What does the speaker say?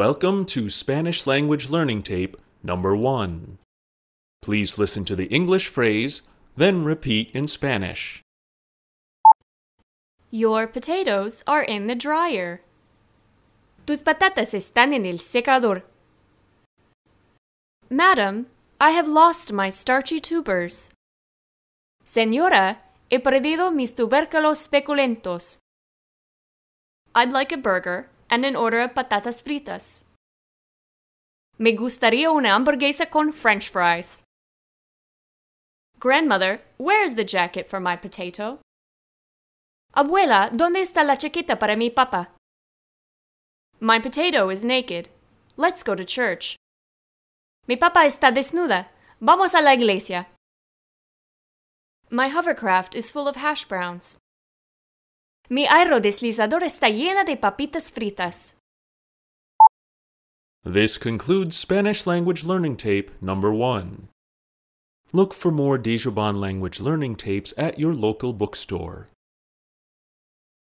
Welcome to Spanish Language Learning Tape number one. Please listen to the English phrase, then repeat in Spanish. Your potatoes are in the dryer. Tus patatas están en el secador. Madam, I have lost my starchy tubers. Señora, he perdido mis tubérculos peculentos. I'd like a burger and an order of patatas fritas. Me gustaría una hamburguesa con french fries. Grandmother, where is the jacket for my potato? Abuela, ¿dónde está la chaqueta para mi papa? My potato is naked. Let's go to church. Mi papa está desnuda. Vamos a la iglesia. My hovercraft is full of hash browns. Mi aerodeslizador está llena de papitas fritas. This concludes Spanish Language Learning Tape number one. Look for more Dejobaan language learning tapes at your local bookstore.